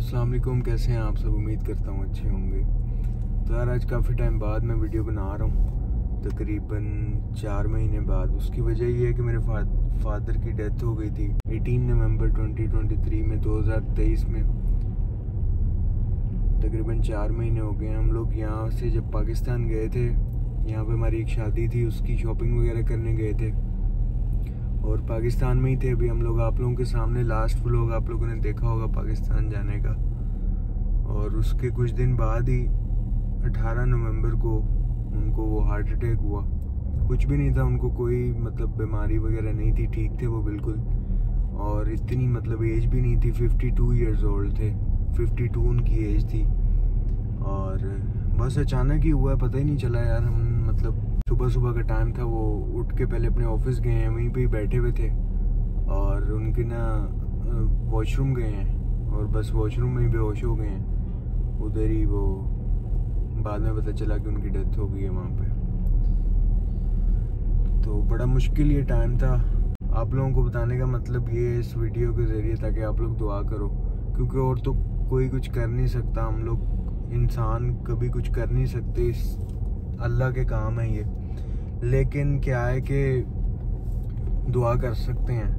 अस्सलाम वालेकुम कैसे हैं आप सब? उम्मीद करता हूँ अच्छे होंगे। तो यार आज काफ़ी टाइम बाद मैं वीडियो बना रहा हूँ। तकरीबन चार महीने बाद। उसकी वजह ये है कि मेरे फा, फादर की डेथ हो गई थी। 18 नवंबर 2023 में 2023 में। तकरीबन चार महीने हो गए हम लोग यहाँ से जब पाकिस्तान गए थे यहाँ पे हमारी एक शादी थी। उसकी शॉपिंग वगैरह करने गए थे। और पाकिस्तान में ही थे अभी हम लोग। आप लोगों के सामने लास्ट व्लॉग आप लोगों ने देखा होगा पाकिस्तान जाने का। और उसके कुछ दिन बाद ही 18 नवंबर को उनको वो हार्ट अटैक हुआ। कुछ भी नहीं था, उनको कोई मतलब बीमारी वगैरह नहीं थी, ठीक थे वो बिल्कुल। और इतनी मतलब एज भी नहीं थी 52 टू ईयर्स ओल्ड थे। 52 उनकी एज थी। और बस अचानक ही हुआ, पता ही नहीं चला यार, हम मतलब सुबह सुबह का टाइम था, वो उठ के पहले अपने ऑफ़िस गए हैं, वहीं पे ही बैठे हुए थे। और उनके ना वॉशरूम गए हैं और बस वॉशरूम में ही बेहोश हो गए हैं। उधर ही वो, बाद में पता चला कि उनकी डेथ हो गई है वहाँ पे। तो बड़ा मुश्किल ये टाइम था। आप लोगों को बताने का मतलब ये है इस वीडियो के ज़रिए, ताकि आप लोग दुआ करो। क्योंकि और तो कोई कुछ कर नहीं सकता, हम लोग इंसान कभी कुछ कर नहीं सकते इस अल्लाह के काम है ये। लेकिन क्या है कि दुआ कर सकते हैं।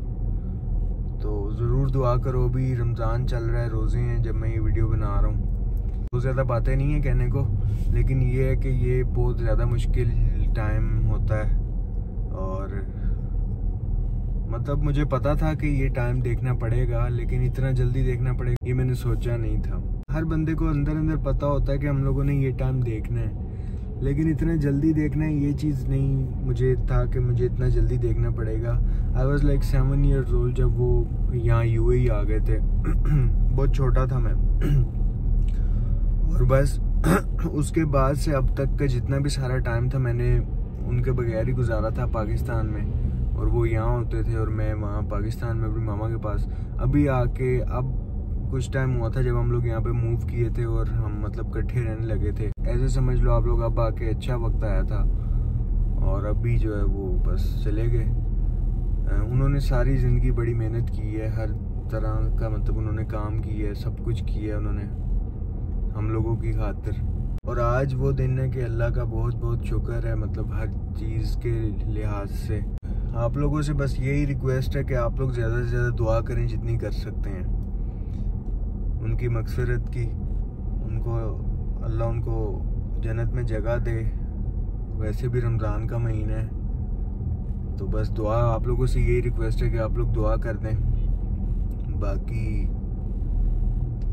तो ज़रूर दुआ करो, अभी रमज़ान चल रहा है, रोज़े हैं, जब मैं ये वीडियो बना रहा हूँ। बहुत तो ज़्यादा बातें नहीं है कहने को, लेकिन ये है कि ये बहुत ज़्यादा मुश्किल टाइम होता है। और मतलब मुझे पता था कि ये टाइम देखना पड़ेगा, लेकिन इतना जल्दी देखना पड़ेगा, ये मैंने सोचा नहीं था। हर बंदे को अंदर अंदर पता होता है कि हम लोगों ने ये टाइम देखना है। लेकिन इतना जल्दी देखना है ये चीज़ नहीं मुझे था कि मुझे इतना जल्दी देखना पड़ेगा। I was like seven years old जब वो यहाँ यू e आ गए थे। बहुत छोटा था मैं। और बस, उसके बाद से अब तक का जितना भी सारा टाइम था मैंने उनके बगैर ही गुजारा था पाकिस्तान में। और वो यहाँ होते थे और मैं वहाँ पाकिस्तान में अपनी मामा के पास। अभी आके, अब कुछ टाइम हुआ था जब हम लोग यहाँ पे मूव किए थे और हम मतलब इकट्ठे रहने लगे थे। ऐसे समझ लो आप लोग अब आके अच्छा वक्त आया था। और अभी जो है वो बस चले गए। उन्होंने सारी ज़िंदगी बड़ी मेहनत की है, हर तरह का मतलब उन्होंने काम किया है, सब कुछ किया है उन्होंने, हम लोगों की खातिर। और आज वो दिन है कि अल्लाह का बहुत बहुत शुक्र है मतलब हर चीज़ के लिहाज से। आप लोगों से बस यही रिक्वेस्ट है कि आप लोग ज़्यादा से ज़्यादा दुआ करें जितनी कर सकते हैं। उनकी मकसरत की। उनको अल्लाह उनको जन्नत में जगह दे। वैसे भी रमज़ान का महीना है। तो बस दुआ, आप लोगों से यही रिक्वेस्ट है कि आप लोग दुआ कर दें। बाकी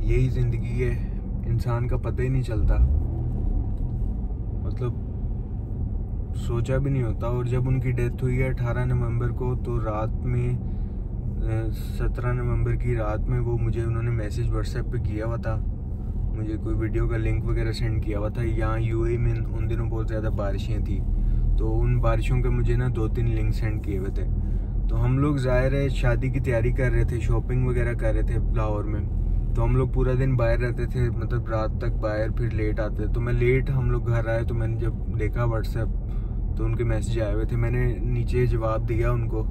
यही ज़िंदगी है। इंसान का पता ही नहीं चलता। मतलब सोचा भी नहीं होता। और जब उनकी डेथ हुई है अठारह नवंबर को तो रात में सत्रह नवंबर की रात में वो मुझे, उन्होंने मैसेज व्हाट्सएप पे किया हुआ था। मुझे कोई वीडियो का लिंक वगैरह सेंड किया हुआ था। यहाँ यूए में उन दिनों बहुत ज़्यादा बारिशें थी। तो उन बारिशों के मुझे ना दो तीन लिंक सेंड किए हुए थे। तो हम लोग ज़ाहिर है शादी की तैयारी कर रहे थे शॉपिंग वगैरह कर रहे थे लाहौर में। तो हम लोग पूरा दिन बाहर रहते थे मतलब रात तक बाहर, फिर लेट आते। तो मैं लेट हम लोग घर आए तो मैंने जब देखा व्हाट्सएप तो उनके मैसेज आए हुए थे। मैंने नीचे जवाब दिया उनको,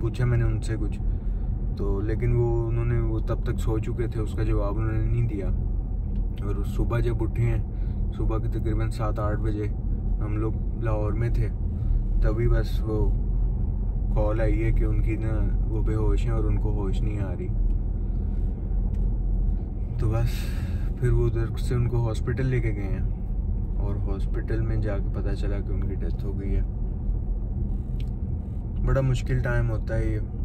पूछा मैंने उनसे कुछ। तो लेकिन वो उन्होंने, वो तब तक सो चुके थे, उसका जवाब उन्होंने नहीं दिया। और सुबह जब उठे हैं, सुबह के तकरीबन सात आठ बजे, हम लोग लाहौर में थे, तभी बस वो कॉल आई है कि उनकी ना, वो बेहोश हैं और उनको होश नहीं आ रही। तो बस, फिर वो उधर से उनको हॉस्पिटल लेके गए हैं, और हॉस्पिटल में जाके पता चला कि उनकी डेथ हो गई है। बड़ा मुश्किल टाइम होता है ये।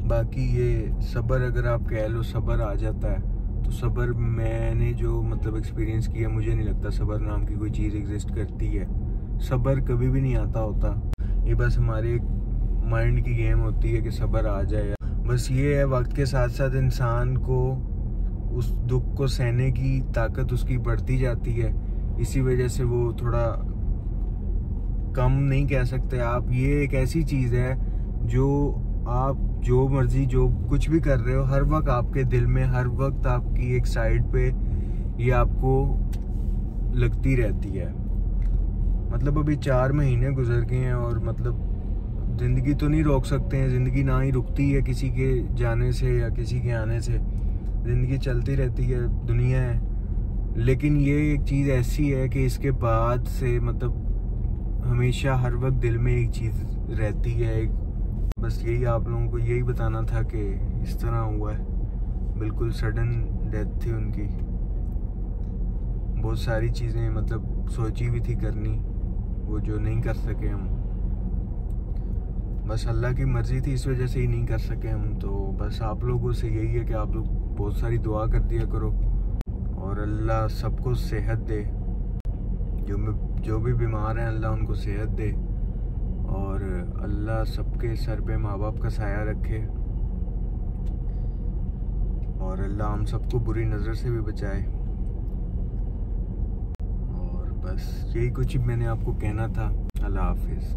बाकी ये सब्र अगर आप कह लो सब्र आ जाता है तो सब्र मैंने जो मतलब एक्सपीरियंस किया, मुझे नहीं लगता सब्र नाम की कोई चीज़ एग्जिस्ट करती है। सब्र कभी भी नहीं आता होता। ये बस हमारे माइंड की गेम होती है कि सब्र आ जाए। बस ये है वक्त के साथ साथ इंसान को उस दुख को सहने की ताकत उसकी बढ़ती जाती है। इसी वजह से वो थोड़ा कम नहीं कह सकते। आप, ये एक ऐसी चीज़ है जो आप जो मर्ज़ी, जो कुछ भी कर रहे हो, हर वक्त आपके दिल में, हर वक्त आपकी एक साइड पे ये आपको लगती रहती है। मतलब अभी चार महीने गुजर गए हैं और मतलब ज़िंदगी तो नहीं रोक सकते हैं, ज़िंदगी ना ही रुकती है किसी के जाने से या किसी के आने से। ज़िंदगी चलती रहती है, दुनिया है। लेकिन ये एक चीज़ ऐसी है कि इसके बाद से मतलब हमेशा हर वक्त दिल में एक चीज़ रहती है, एक बस यही आप लोगों को यही बताना था कि इस तरह हुआ है। बिल्कुल सडन डेथ थी उनकी। बहुत सारी चीज़ें मतलब सोची भी थी करनी, वो जो नहीं कर सके हम। बस अल्लाह की मर्ज़ी थी, इस वजह से ही नहीं कर सके हम। तो बस आप लोगों से यही है कि आप लोग बहुत सारी दुआ कर दिया करो। और अल्लाह सबको सेहत दे। जो जो भी बीमार हैं, अल्लाह उनको सेहत दे। और अल्लाह सबके सर पे माँ बाप का साया रखे। और अल्लाह हम सबको बुरी नज़र से भी बचाए। और बस यही कुछ मैंने आपको कहना था। अल्लाह हाफिज़।